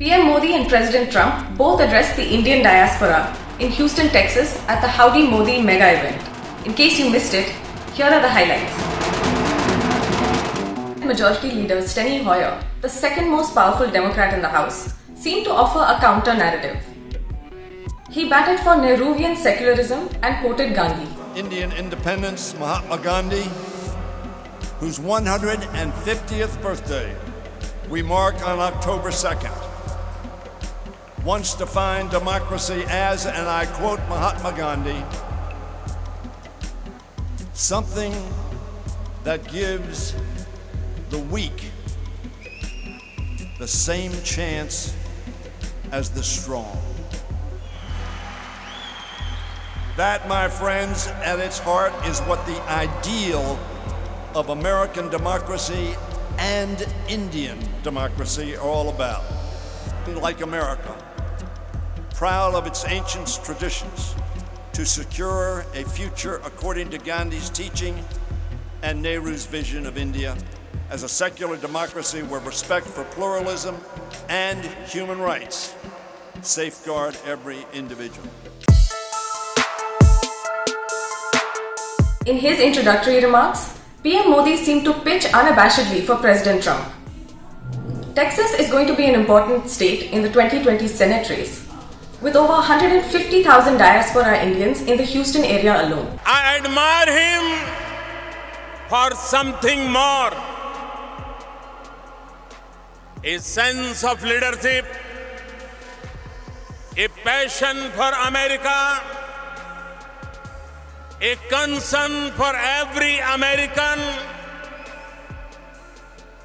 PM Modi and President Trump both addressed the Indian diaspora in Houston, Texas at the Howdy Modi mega event. In case you missed it, here are the highlights. Majority Leader Steny Hoyer, the second most powerful Democrat in the House, seemed to offer a counter narrative. He batted for Nehruvian secularism and quoted Gandhi. Indian independence, Mahatma Gandhi, whose 150th birthday we mark on October 2nd, once defined democracy as, and I quote Mahatma Gandhi, something that gives the weak the same chance as the strong. That, my friends, at its heart is what the ideal of American democracy and Indian democracy are all about. Like America, proud of its ancient traditions, to secure a future according to Gandhi's teaching and Nehru's vision of India as a secular democracy where respect for pluralism and human rights safeguard every individual. In his introductory remarks, PM Modi seemed to pitch unabashedly for President Trump. Texas is going to be an important state in the 2020 Senate race, with over 150,000 diaspora Indians in the Houston area alone. I admire him for something more a sense of leadership, a passion for America, a concern for every American,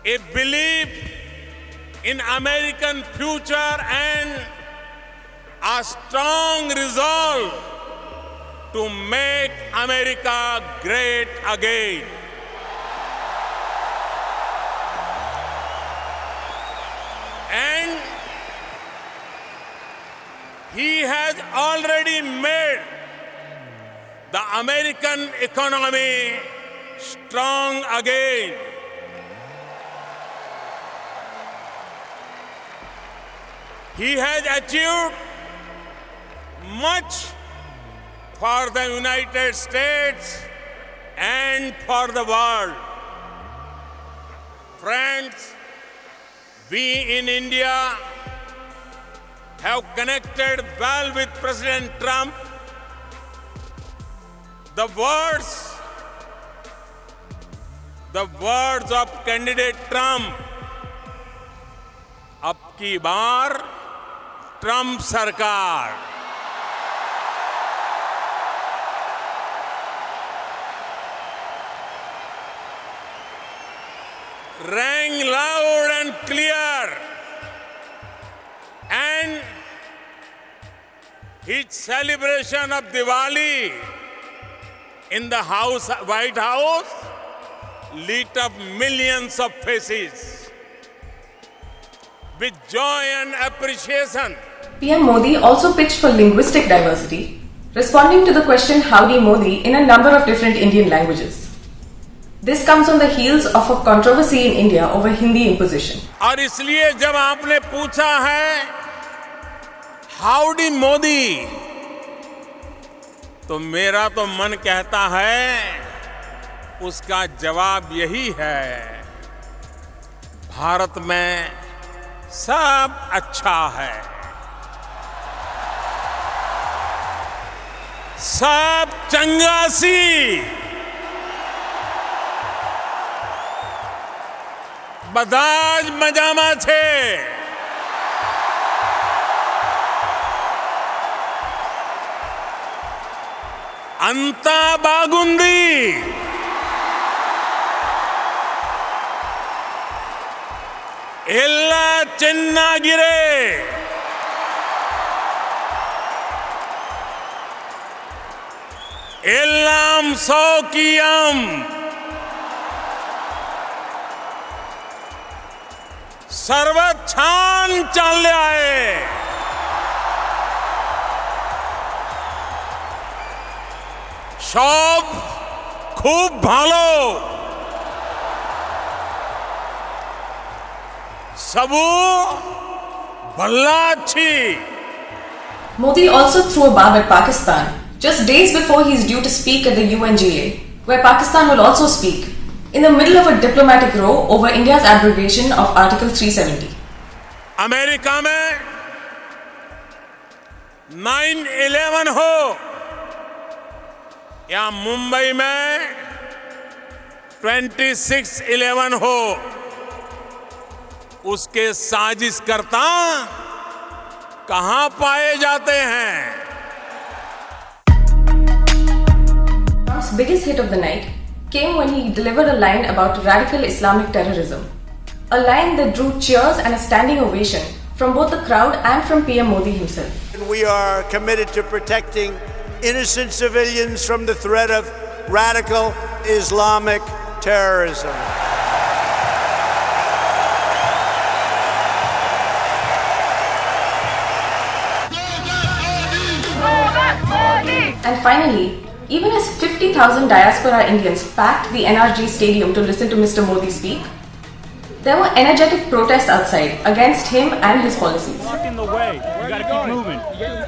a belief in American future and a strong resolve to make America great again. And he has already made the American economy strong again. He has achieved much for the United States and for the world. Friends, we in India have connected well with President Trump. The words, the words of candidate Trump, अब की बार Trump सरकार Rang loud and clear. And his celebration of Diwali in the house, White House lit up millions of faces with joy and appreciation. PM Modi also pitched for linguistic diversity, responding to the question Howdy Modi in a number of different Indian languages. This comes on the heels of a controversy in India over Hindi imposition. और इसलिए जब आपने पूछा है howdy Modi तो मेरा तो मन कहता है उसका जवाब यही है भारत में सब अच्छा है सब चंगासी બધા જ મજામાં છે અંતા બાગુંદી ಎಲ್ಲ ಚೆನ್ನಾಗಿರೆ எல்லாம் சௌக்கியம் सर्व छान चालले आहे সব খুব ভালো সবু बल्ला अच्छी Modi also threw a barb at Pakistan just days before he is due to speak at the UNGA, where Pakistan will also speak, In the middle of a diplomatic row over India's abrogation of Article 370. America में 9/11 हो या मुंबई में 26/11 हो उसके साजिशकर्ता कहाँ पाए जाते हैं biggest hit of the night came when he delivered a line about radical Islamic terrorism. A line that drew cheers and a standing ovation from both the crowd and from PM Modi himself. We are committed to protecting innocent civilians from the threat of radical Islamic terrorism. And finally, even as 50,000 diaspora Indians packed the NRG stadium to listen to Mr. Modi speak, there were energetic protests outside against him and his policies. in the way. Gotta keep moving.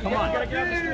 Come on.